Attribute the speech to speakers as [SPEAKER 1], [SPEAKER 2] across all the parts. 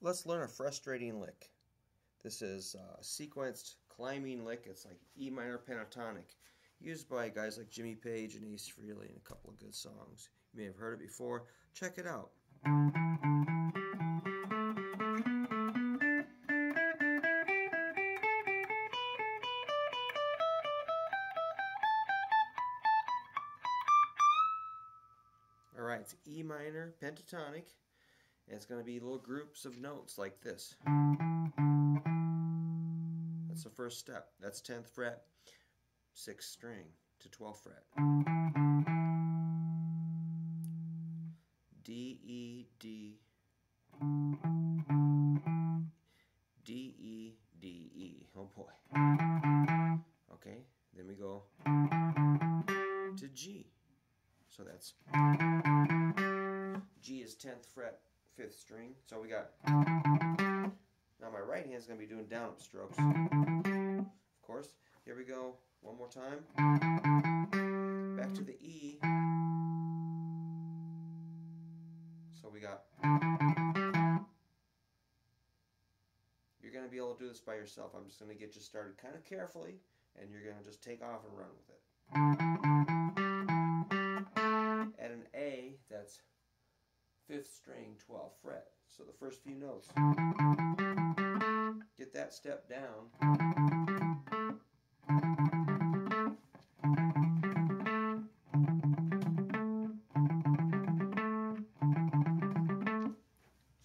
[SPEAKER 1] Let's learn a frustrating lick. This is a sequenced climbing lick. It's like E minor pentatonic, used by guys like Jimmy Page and Ace Frehley in a couple of good songs. You may have heard it before. Check it out. Alright, it's E minor pentatonic. It's going to be little groups of notes like this. That's the first step. That's 10th fret, 6th string to 12th fret. D, E, D, D, E, D, E. Oh boy. Okay, then we go to G. So that's G is 10th fret, fifth string. So we got, now my right hand is going to be doing down up strokes. Of course. Here we go. One more time. Back to the E. So we got, you're going to be able to do this by yourself. I'm just going to get you started kind of carefully, and you're going to just take off and run with it. At an A, that's fifth string, 12th fret. So the first few notes. Get that step down.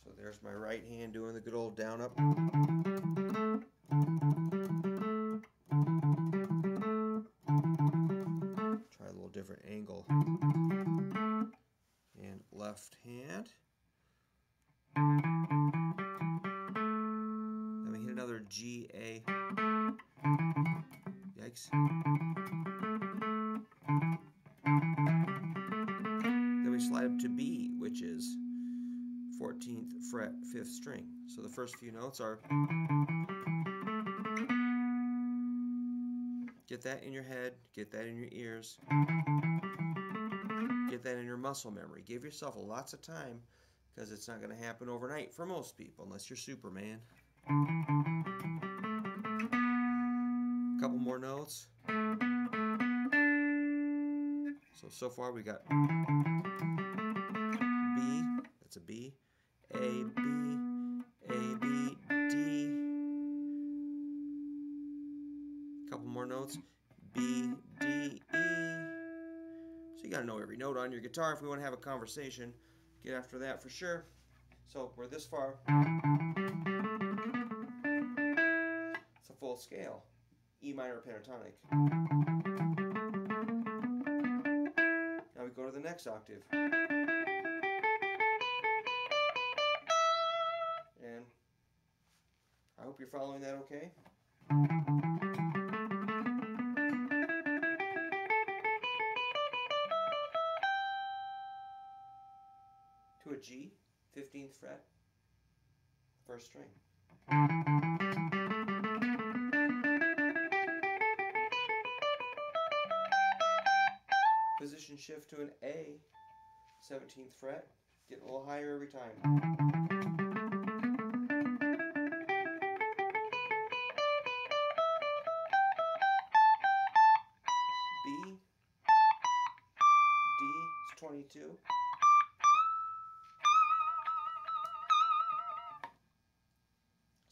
[SPEAKER 1] So there's my right hand doing the good old down up. G, A. Yikes. Then we slide up to B, which is 14th fret, 5th string. So the first few notes are Get that in your head, get that in your ears, get that in your muscle memory. Give yourself lots of time because it's not going to happen overnight for most people unless you're Superman. A couple more notes. So, so far we got B, that's a B, A, B, A, B, D. Couple more notes. B, D, E. So you got to know every note on your guitar if we want to have a conversation. Get after that for sure. So we're this far. Full scale. E minor pentatonic. Now we go to the next octave. And I hope you're following that okay. to a G, 15th fret, first string. Position shift to an A, 17th fret, getting a little higher every time. B, D is 22.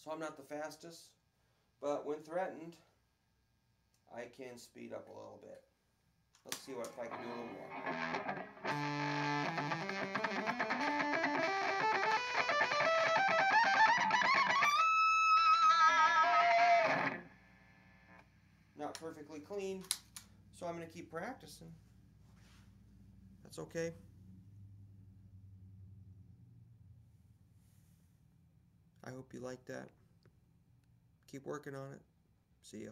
[SPEAKER 1] So I'm not the fastest, but when threatened, I can speed up a little bit. Let's see what if I can do a little more. Not perfectly clean, so I'm going to keep practicing. That's okay. I hope you like that. Keep working on it. See ya.